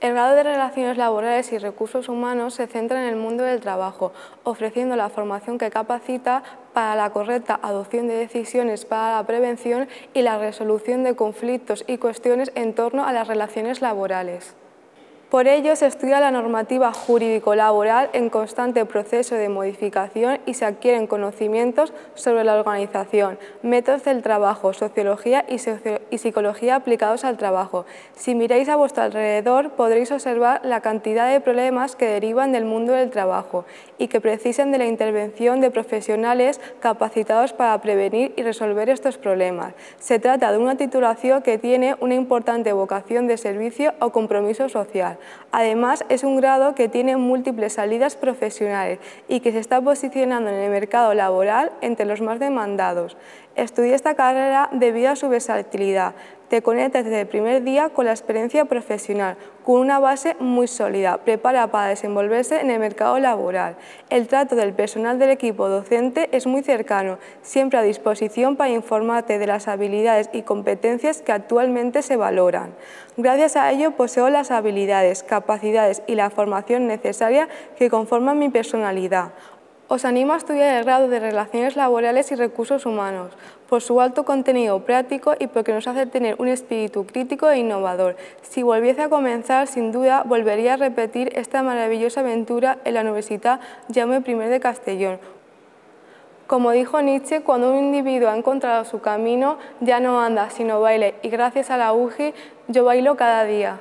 El grado de Relaciones Laborales y Recursos Humanos se centra en el mundo del trabajo, ofreciendo la formación que capacita para la correcta adopción de decisiones para la prevención y la resolución de conflictos y cuestiones en torno a las relaciones laborales. Por ello, se estudia la normativa jurídico-laboral en constante proceso de modificación y se adquieren conocimientos sobre la organización, métodos del trabajo, sociología y, psicología aplicados al trabajo. Si miráis a vuestro alrededor, podréis observar la cantidad de problemas que derivan del mundo del trabajo y que precisan de la intervención de profesionales capacitados para prevenir y resolver estos problemas. Se trata de una titulación que tiene una importante vocación de servicio o compromiso social. Además, es un grado que tiene múltiples salidas profesionales y que se está posicionando en el mercado laboral entre los más demandados. Estudié esta carrera debido a su versatilidad, te conectas desde el primer día con la experiencia profesional, con una base muy sólida, prepara para desenvolverse en el mercado laboral. El trato del personal del equipo docente es muy cercano, siempre a disposición para informarte de las habilidades y competencias que actualmente se valoran. Gracias a ello poseo las habilidades, capacidades y la formación necesaria que conforman mi personalidad. Os animo a estudiar el grado de Relaciones Laborales y Recursos Humanos, por su alto contenido práctico y porque nos hace tener un espíritu crítico e innovador. Si volviese a comenzar, sin duda, volvería a repetir esta maravillosa aventura en la Universidad Jaume I de Castellón. Como dijo Nietzsche, cuando un individuo ha encontrado su camino, ya no anda, sino baile, y gracias a la UGI yo bailo cada día.